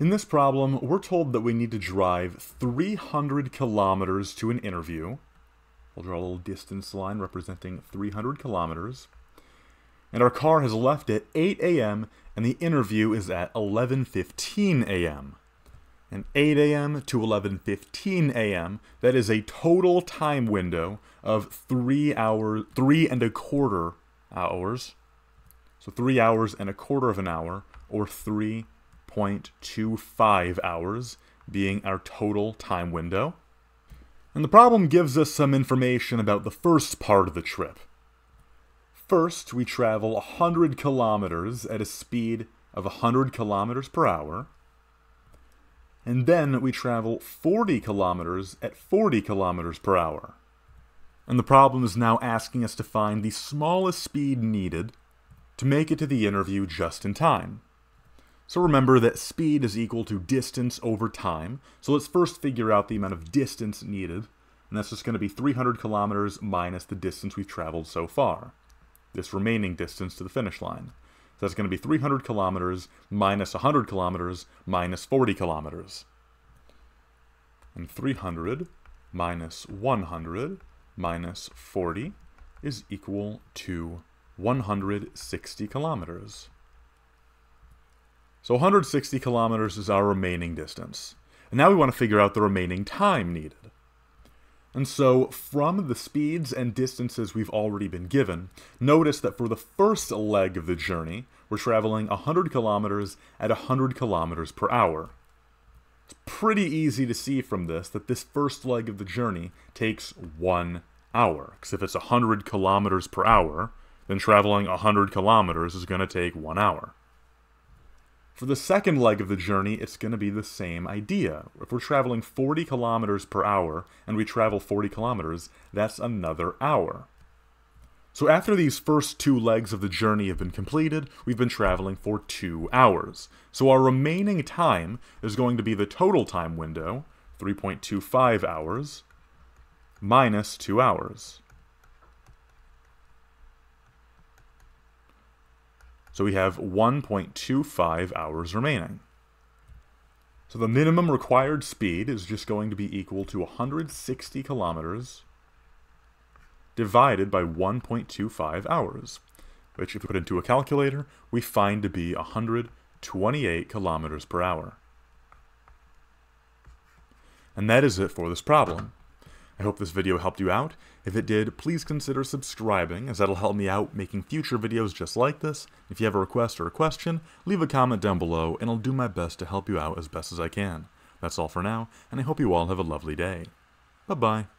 In this problem, we're told that we need to drive 300 kilometers to an interview. We'll draw a little distance line representing 300 kilometers. And our car has left at 8 a.m. and the interview is at 11.15 a.m. And 8 a.m. to 11.15 a.m., that is a total time window of three hours, three and a quarter hours. So three hours and a quarter of an hour, or three 0.25 hours being our total time window. And the problem gives us some information about the first part of the trip. First, we travel 100 kilometers at a speed of 100 kilometers per hour. And then we travel 40 kilometers at 40 kilometers per hour. And the problem is now asking us to find the smallest speed needed to make it to the interview just in time. So remember that speed is equal to distance over time. So let's first figure out the amount of distance needed. And that's just going to be 300 kilometers minus the distance we've traveled so far. This remaining distance to the finish line. So that's going to be 300 kilometers minus 100 kilometers minus 40 kilometers. And 300 minus 100 minus 40 is equal to 160 kilometers. So 160 kilometers is our remaining distance. And now we want to figure out the remaining time needed. And so, from the speeds and distances we've already been given, notice that for the first leg of the journey, we're traveling 100 kilometers at 100 kilometers per hour. It's pretty easy to see from this that this first leg of the journey takes one hour. Because if it's 100 kilometers per hour, then traveling 100 kilometers is going to take one hour. For the second leg of the journey, it's going to be the same idea. If we're traveling 40 kilometers per hour and we travel 40 kilometers, that's another hour. So after these first two legs of the journey have been completed, we've been traveling for two hours. So our remaining time is going to be the total time window, 3.25 hours, minus two hours. So we have 1.25 hours remaining. So the minimum required speed is just going to be equal to 160 kilometers divided by 1.25 hours, which if we put into a calculator, we find to be 128 kilometers per hour. And that is it for this problem. I hope this video helped you out. If it did, please consider subscribing, as that'll help me out making future videos just like this. If you have a request or a question, leave a comment down below, and I'll do my best to help you out as best as I can. That's all for now, and I hope you all have a lovely day. Bye-bye.